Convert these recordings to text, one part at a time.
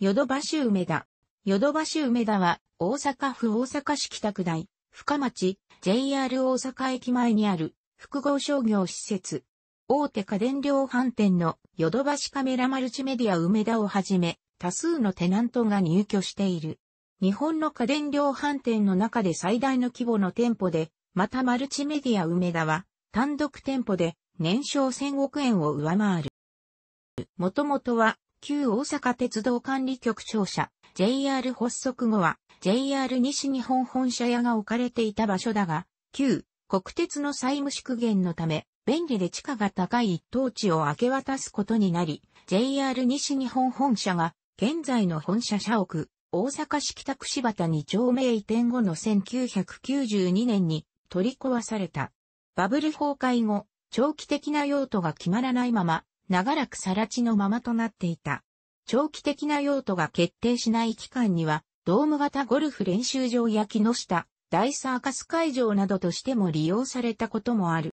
ヨドバシ梅田。ヨドバシ梅田は、大阪府大阪市北区大、深町、JR 大阪駅前にある、複合商業施設。大手家電量販店のヨドバシカメラマルチメディア梅田をはじめ、多数のテナントが入居している。日本の家電量販店の中で最大の規模の店舗で、またマルチメディア梅田は、単独店舗で年商1000億円を上回る。もともとは旧大阪鉄道管理局庁舎、JR 発足後は JR 西日本本社屋が置かれていた場所だが、旧国鉄の債務縮減のため、便利で地価が高い一等地を明け渡すことになり、JR 西日本本社が現在の本社社屋、大阪市北区柴田2丁目移転後の1992年に取り壊された。バブル崩壊後、長期的な用途が決まらないまま、長らく更地のままとなっていた。長期的な用途が決定しない期間には、ドーム型ゴルフ練習場や木下、大サーカス会場などとしても利用されたこともある。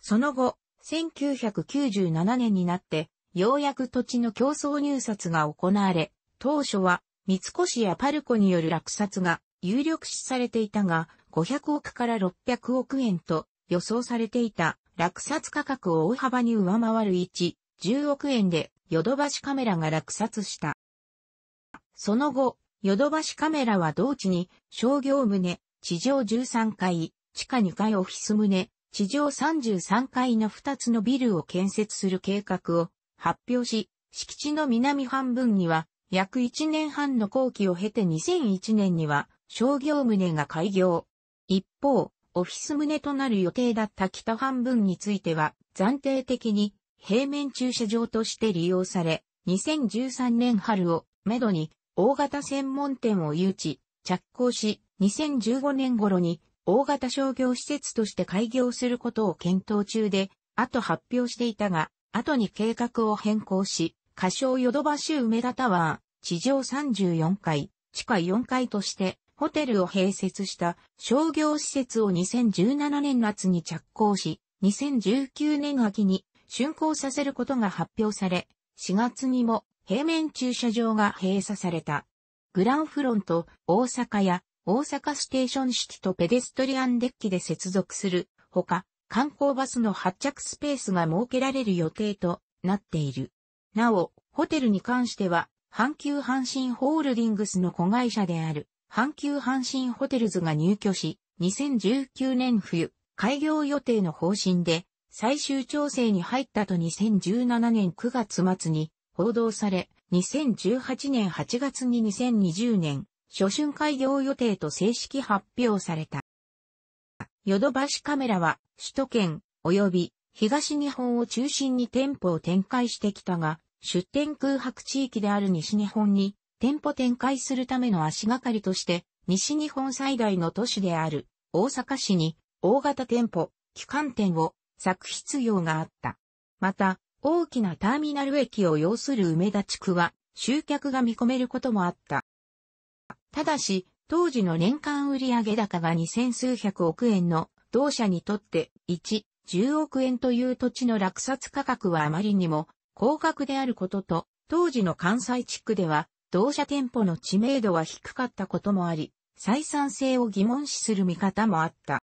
その後、1997年になって、ようやく土地の競争入札が行われ、当初は三越やパルコによる落札が有力視されていたが、500億から600億円と予想されていた落札価格を大幅に上回る1、10億円でヨドバシカメラが落札した。その後、ヨドバシカメラは同地に商業棟、地上13階、地下2階オフィス棟、地上33階の2つのビルを建設する計画を発表し、敷地の南半分には約1年半の工期を経て2001年には商業棟が開業。一方、オフィス棟となる予定だった北半分については暫定的に平面駐車場として利用され、2013年春をめどに大型専門店を誘致、着工し、2015年頃に大型商業施設として開業することを検討中で、後発表していたが、後に計画を変更し、仮称ヨドバシ梅田タワー、地上34階、地下4階としてホテルを併設した商業施設を2017年夏に着工し、2019年秋に竣工させることが発表され、4月にも平面駐車場が閉鎖された。グランフロント、大阪や大阪ステーションシティとペデストリアンデッキで接続するほか、観光バスの発着スペースが設けられる予定となっている。なお、ホテルに関しては、阪急阪神ホールディングスの子会社である、阪急阪神ホテルズが入居し、2019年冬、開業予定の方針で、最終調整に入ったと2017年9月末に報道され、2018年8月に2020年初春開業予定と正式発表された。ヨドバシカメラは首都圏及び東日本を中心に店舗を展開してきたが、出店空白地域である西日本に店舗展開するための足がかりとして、西日本最大の都市である大阪市に大型店舗、機関店を作必要があった。また、大きなターミナル駅を要する梅田地区は、集客が見込めることもあった。ただし、当時の年間売上高が2000数百億円の同社にとって1、10億円という土地の落札価格はあまりにも高額であることと、当時の関西地区では同社店舗の知名度は低かったこともあり、採算性を疑問視する見方もあった。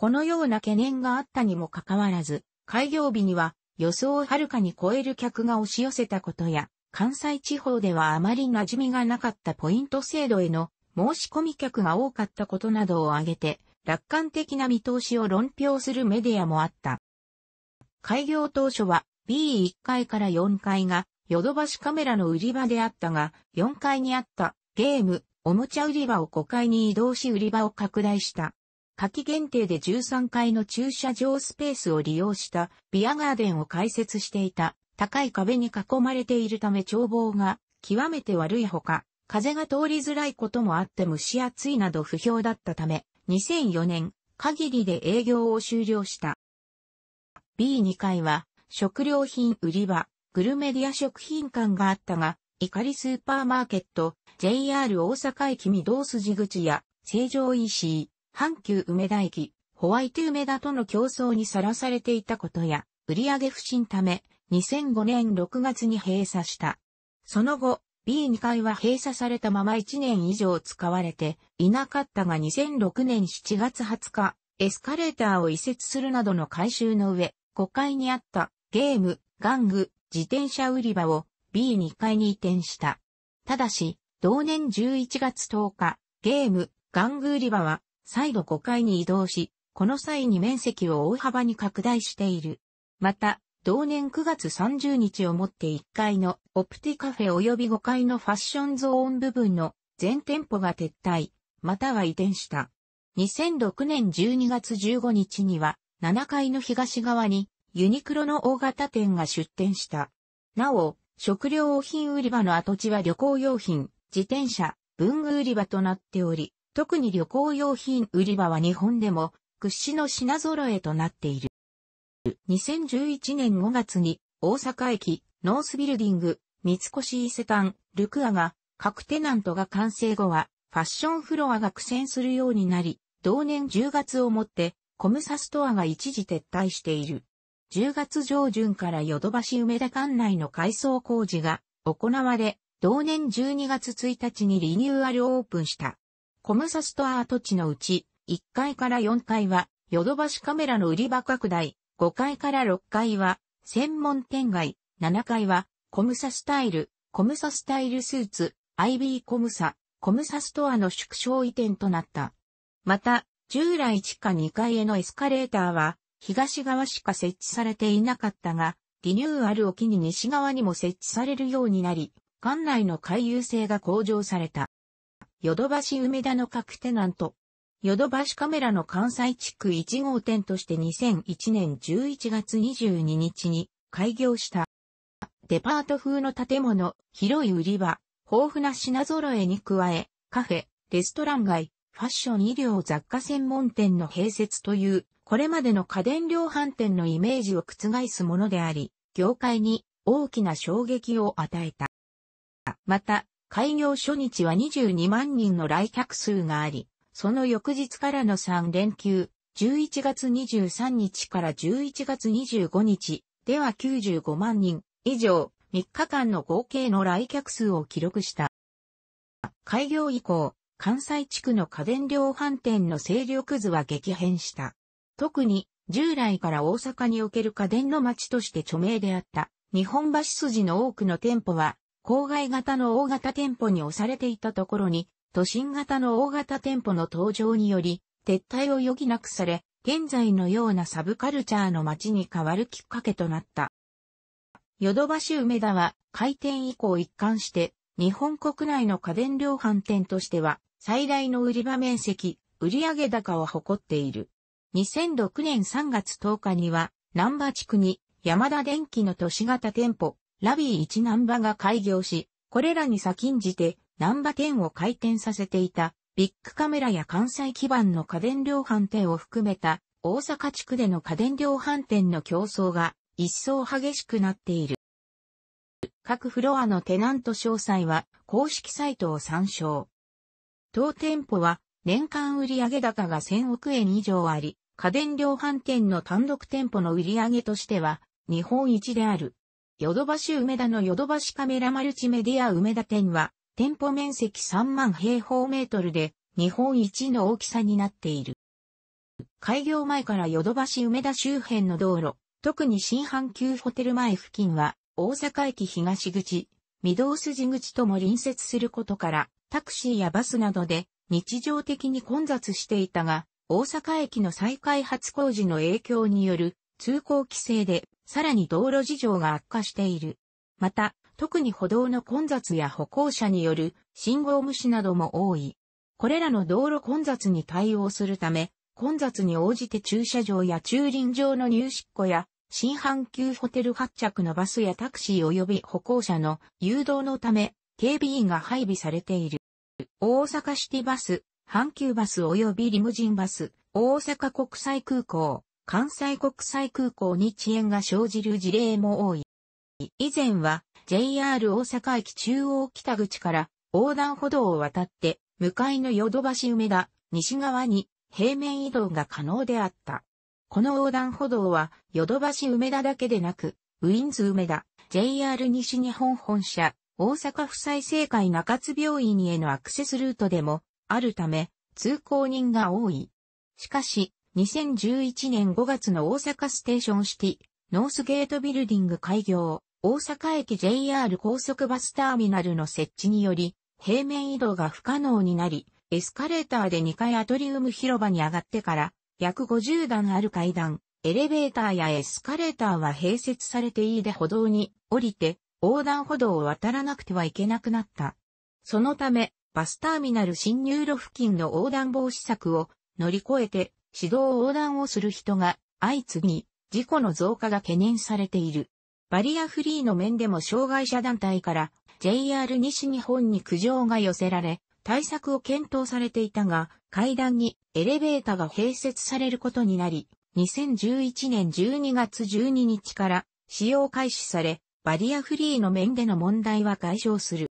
このような懸念があったにもかかわらず、開業日には予想をはるかに超える客が押し寄せたことや、関西地方ではあまり馴染みがなかったポイント制度への申し込み客が多かったことなどを挙げて、楽観的な見通しを論評するメディアもあった。開業当初は B1 階から4階がヨドバシカメラの売り場であったが、4階にあったゲーム、おもちゃ売り場を5階に移動し売り場を拡大した。夏季限定で13階の駐車場スペースを利用したビアガーデンを開設していた高い壁に囲まれているため眺望が極めて悪いほか、風が通りづらいこともあって蒸し暑いなど不評だったため、2004年限りで営業を終了した。B2 階は食料品売り場、グルメディア食品館があったが、怒りスーパーマーケット、JR 大阪駅御堂筋口や成城石井、阪急梅田駅、ホワイト梅田との競争にさらされていたことや、売上不振ため、2005年6月に閉鎖した。その後、B2 階は閉鎖されたまま1年以上使われていなかったが2006年7月20日、エスカレーターを移設するなどの改修の上、5階にあったゲーム、玩具、自転車売り場を B2 階に移転した。ただし、同年11月10日、ゲーム、玩具売り場は再度5階に移動し、この際に面積を大幅に拡大している。また、同年9月30日をもって1階のオプティカフェ及び5階のファッションゾーン部分の全店舗が撤退、または移転した。2006年12月15日には7階の東側にユニクロの大型店が出店した。なお、食料品売り場の跡地は旅行用品、自転車、文具売り場となっており、特に旅行用品売り場は日本でも屈指の品揃えとなっている。2011年5月に大阪駅、ノースビルディング、三越伊勢丹、ルクアが各テナントが完成後はファッションフロアが苦戦するようになり、同年10月をもってコムサストアが一時撤退している。10月上旬からヨドバシ梅田館内の改装工事が行われ、同年12月1日にリニューアルオープンした。コムサストア跡地のうち、1階から4階はヨドバシカメラの売り場拡大、5階から6階は専門店街、7階はコムサスタイル、コムサスタイルスーツ、IB コムサ、コムサストアの縮小移転となった。また、従来地下2階へのエスカレーターは東側しか設置されていなかったが、リニューアルを機に西側にも設置されるようになり、館内の回遊性が向上された。ヨドバシ梅田の各テナント。ヨドバシカメラの関西地区1号店として2001年11月22日に開業した。デパート風の建物、広い売り場、豊富な品揃えに加え、カフェ、レストラン街、ファッション医療雑貨専門店の併設という、これまでの家電量販店のイメージを覆すものであり、業界に大きな衝撃を与えた。また、開業初日は22万人の来客数があり、その翌日からの3連休、11月23日から11月25日では95万人以上、3日間の合計の来客数を記録した。開業以降、関西地区の家電量販店の勢力図は激変した。特に、従来から大阪における家電の街として著名であった日本橋筋の多くの店舗は、郊外型の大型店舗に押されていたところに、都心型の大型店舗の登場により、撤退を余儀なくされ、現在のようなサブカルチャーの街に変わるきっかけとなった。ヨドバシ梅田は開店以降一貫して日本国内の家電量販店としては最大の売り場面積、売上高を誇っている。2006年3月10日には南波地区に山田電機の都市型店舗ラビー1南波が開業し、これらに先んじて南波店を開店させていたビッグカメラや関西基盤の家電量販店を含めた大阪地区での家電量販店の競争が一層激しくなっている。各フロアのテナント詳細は公式サイトを参照。当店舗は年間売上高が1000億円以上あり、家電量販店の単独店舗の売上としては日本一である。ヨドバシ梅田のヨドバシカメラマルチメディア梅田店は店舗面積3万平方メートルで日本一の大きさになっている。開業前からヨドバシ梅田周辺の道路、特に新阪急ホテル前付近は、大阪駅東口、御堂筋口とも隣接することから、タクシーやバスなどで日常的に混雑していたが、大阪駅の再開発工事の影響による通行規制で、さらに道路事情が悪化している。また、特に歩道の混雑や歩行者による信号無視なども多い。これらの道路混雑に対応するため、混雑に応じて駐車場や駐輪場の入出庫や、新阪急ホテル発着のバスやタクシー及び歩行者の誘導のため、警備員が配備されている。大阪シティバス、阪急バス及びリムジンバス、大阪国際空港、関西国際空港に遅延が生じる事例も多い。以前は JR 大阪駅中央北口から横断歩道を渡って向かいのヨドバシ梅田西側に平面移動が可能であった。この横断歩道は、ヨドバシ梅田だけでなく、ウィンズ梅田、JR 西日本本社、大阪府済生会中津病院へのアクセスルートでもあるため、通行人が多い。しかし、2011年5月の大阪ステーションシティ、ノースゲートビルディング開業、大阪駅 JR 高速バスターミナルの設置により、平面移動が不可能になり、エスカレーターで2階アトリウム広場に上がってから、約50段ある階段、エレベーターやエスカレーターは併設されていいで歩道に降りて、横断歩道を渡らなくてはいけなくなった。そのため、バスターミナル進入路付近の横断防止策を乗り越えて、指導横断をする人が相次ぎ、事故の増加が懸念されている。バリアフリーの面でも障害者団体から JR 西日本に苦情が寄せられ、対策を検討されていたが、階段にエレベーターが併設されることになり、2011年12月12日から使用開始され、バリアフリーの面での問題は解消する。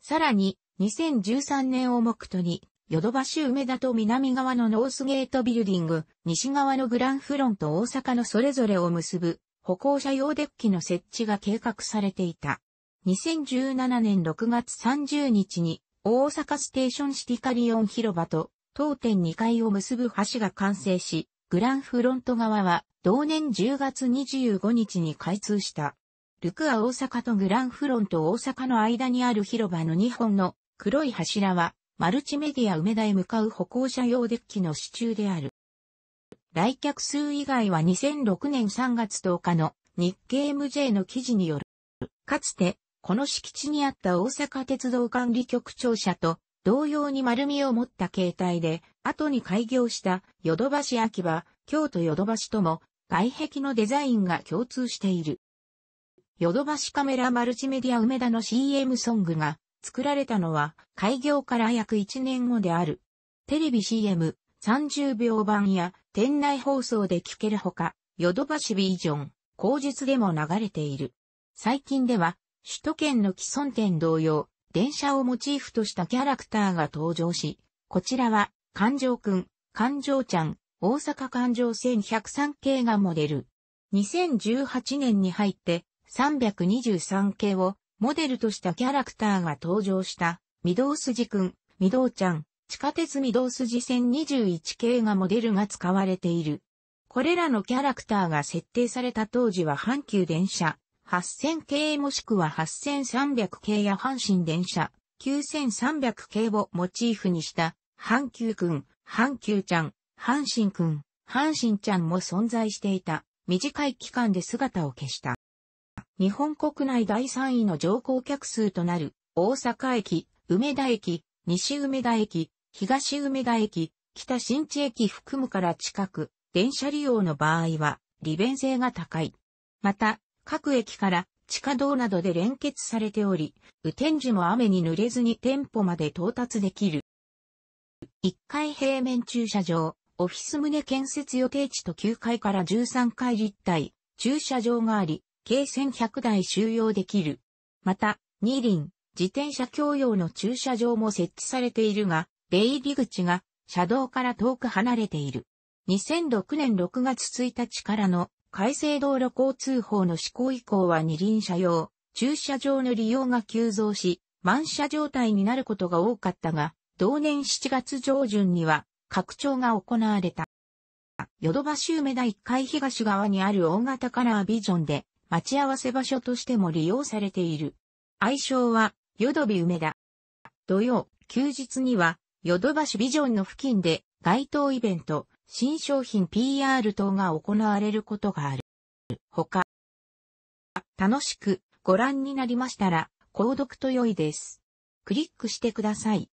さらに、2013年を目途に、ヨドバシ梅田と南側のノースゲートビルディング、西側のグランフロント大阪のそれぞれを結ぶ歩行者用デッキの設置が計画されていた。2017年6月30日に大阪ステーションシティカリオン広場と当店2階を結ぶ橋が完成し、グランフロント側は同年10月25日に開通した。ルクア大阪とグランフロント大阪の間にある広場の2本の黒い柱はマルチメディア梅田へ向かう歩行者用デッキの支柱である。来客数以外は2006年3月10日の日経 MJ の記事による。かつて、この敷地にあった大阪鉄道管理局庁舎と同様に丸みを持った形態で、後に開業したヨドバシ秋葉、京都ヨドバシとも外壁のデザインが共通している。ヨドバシカメラマルチメディア梅田の CM ソングが作られたのは開業から約1年後である。テレビ CM、30秒版や店内放送で聞けるほか、ヨドバシビージョン、口述でも流れている。最近では、首都圏の既存店同様、電車をモチーフとしたキャラクターが登場し、こちらは、環状くん、環状ちゃん、大阪環状1103系がモデル。2018年に入って323系をモデルとしたキャラクターが登場した、御堂筋くん、御堂ちゃん、地下鉄御堂筋線21系がモデルが使われている。これらのキャラクターが設定された当時は阪急電車、8000系もしくは8300系や阪神電車、9300系をモチーフにした。阪急くん、阪急ちゃん、阪神くん、阪神ちゃんも存在していた。短い期間で姿を消した。日本国内第3位の乗降客数となる大阪駅、梅田駅、西梅田駅、東梅田駅、北新地駅含むから近く、電車利用の場合は、利便性が高い。また、各駅から地下道などで連結されており、雨天時も雨に濡れずに店舗まで到達できる。1階平面駐車場、オフィス棟建設予定地と9階から13階立体、駐車場があり、計1100台収容できる。また、二輪、自転車共用の駐車場も設置されているが、出入り口が車道から遠く離れている。2006年6月1日からの改正道路交通法の施行以降は二輪車用、駐車場の利用が急増し、満車状態になることが多かったが、同年7月上旬には拡張が行われた。ヨドバシ梅田1階東側にある大型カラービジョンで待ち合わせ場所としても利用されている。愛称はヨドビ梅田。土曜、休日にはヨドバシビジョンの付近で街頭イベント、新商品 PR 等が行われることがある。他、楽しくご覧になりましたら、購読と良いです。クリックしてください。